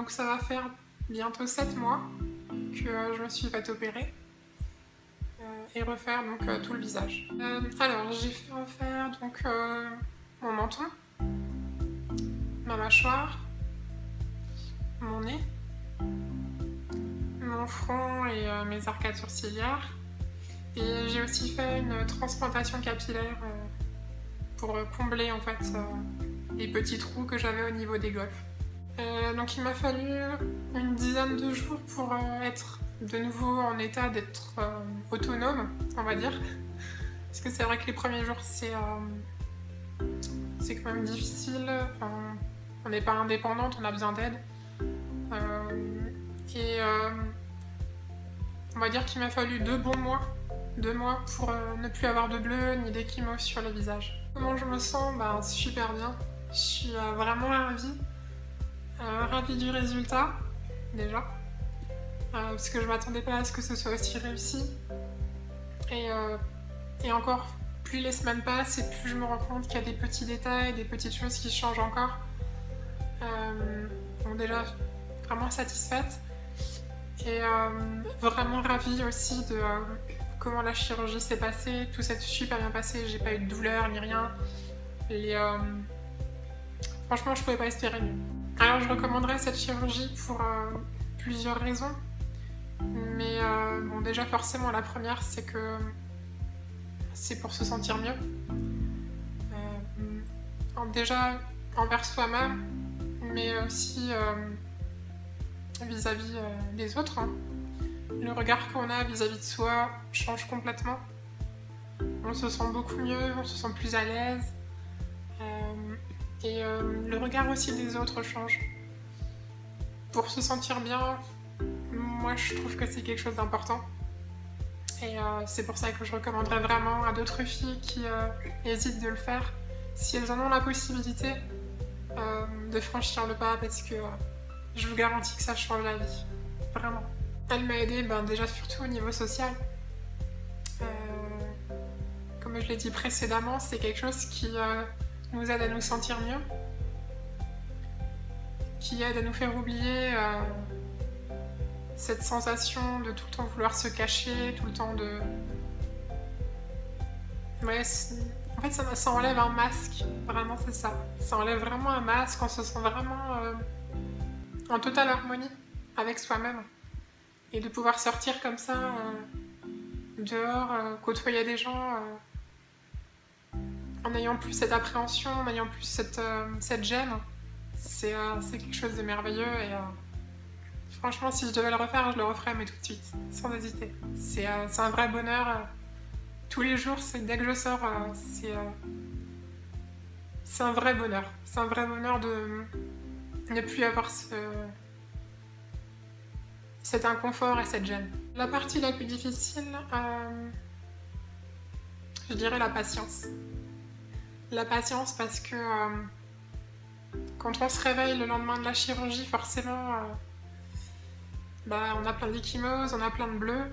donc ça va faire bientôt 7 mois que euh, je me suis fait opérer euh, et refaire donc euh, tout le visage. alors j'ai fait refaire donc mon menton, ma mâchoire, mon nez, mon front et mes arcades sourcilières. Et j'ai aussi fait une transplantation capillaire pour combler en fait les petits trous que j'avais au niveau des golfs. Euh, donc il m'a fallu une dizaine de jours pour euh, être de nouveau en état d'être euh, autonome, on va dire. Parce que c'est vrai que les premiers jours c'est quand même difficile. on n'est pas indépendante, on a besoin d'aide. et on va dire qu'il m'a fallu deux bons mois, deux mois pour ne plus avoir de bleu ni d'échymose sur le visage. Comment je me sens? Bah, Super bien. Je suis vraiment ravie. Euh, ravie du résultat, déjà. Euh, parce que je m'attendais pas à ce que ce soit aussi réussi. Et, euh, et encore, plus les semaines passent et plus je me rends compte qu'il y a des petits détails, des petites choses qui changent encore. donc déjà, vraiment satisfaite. Et vraiment ravie aussi de comment la chirurgie s'est passée. Tout s'est super bien passé, j'ai pas eu de douleur ni rien. Franchement, je pouvais pas espérer mieux. Alors je recommanderais cette chirurgie pour euh, plusieurs raisons. Mais euh, bon déjà forcément la première c'est que c'est pour se sentir mieux. Euh, déjà envers soi-même, mais aussi vis-à-vis des autres. Hein. Le regard qu'on a vis-à-vis de soi change complètement. On se sent beaucoup mieux, on se sent plus à l'aise. Et euh, le regard aussi des autres change. Pour se sentir bien, moi je trouve que c'est quelque chose d'important. Et euh, c'est pour ça que je recommanderais vraiment à d'autres filles qui euh, hésitent de le faire, si elles en ont la possibilité, de franchir le pas parce que je vous garantis que ça change la vie. Vraiment. Elle m'a aidé ben, déjà surtout au niveau social. comme je l'ai dit précédemment, c'est quelque chose qui nous aide à nous sentir mieux, qui aide à nous faire oublier euh, cette sensation de tout le temps vouloir se cacher, tout le temps de... Ouais, en fait, ça, enlève un masque, vraiment c'est ça. Ça enlève vraiment un masque, on se sent vraiment euh, en totale harmonie avec soi-même. Et de pouvoir sortir comme ça, euh, dehors, côtoyer des gens en ayant plus cette appréhension, en ayant plus cette, euh, cette gêne, euh, c'est quelque chose de merveilleux et euh, franchement si je devais le refaire, je le referais mais tout de suite, sans hésiter. C'est un vrai bonheur. tous les jours, dès que je sors, c'est c'est un vrai bonheur. C'est un vrai bonheur de ne plus avoir ce, cet inconfort et cette gêne. La partie la plus difficile, je dirais la patience la patience parce que euh, quand on se réveille le lendemain de la chirurgie, forcément, euh, bah, on a plein d'échymoses, on a plein de bleus,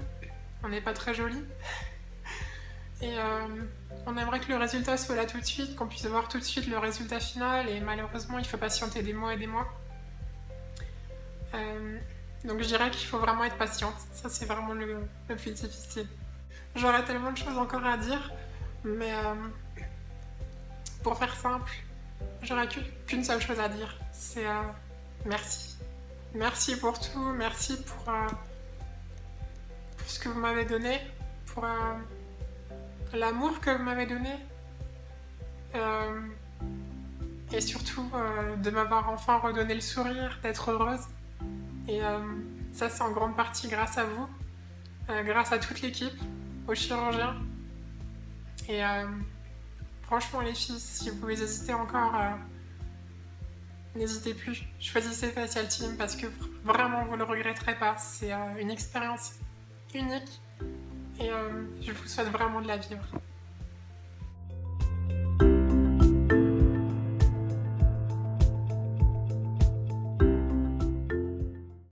on n'est pas très joli. Et euh, on aimerait que le résultat soit là tout de suite, qu'on puisse voir tout de suite le résultat final, et malheureusement, il faut patienter des mois et des mois. donc je dirais qu'il faut vraiment être patiente, ça c'est vraiment le, le, plus difficile. J'aurais tellement de choses encore à dire, mais pour faire simple, j'aurais qu'une seule chose à dire, c'est euh, merci. Merci pour tout, merci pour, euh, pour ce que vous m'avez donné, pour euh, l'amour que vous m'avez donné, et surtout de m'avoir enfin redonné le sourire, d'être heureuse. Et ça, c'est en grande partie grâce à vous, grâce à toute l'équipe, aux chirurgiens. Et Franchement, les filles, si vous hésitez encore, euh, n'hésitez plus. Choisissez Facial Team parce que vraiment, vous ne le regretterez pas. C'est euh, une expérience unique et euh, je vous souhaite vraiment de la vivre.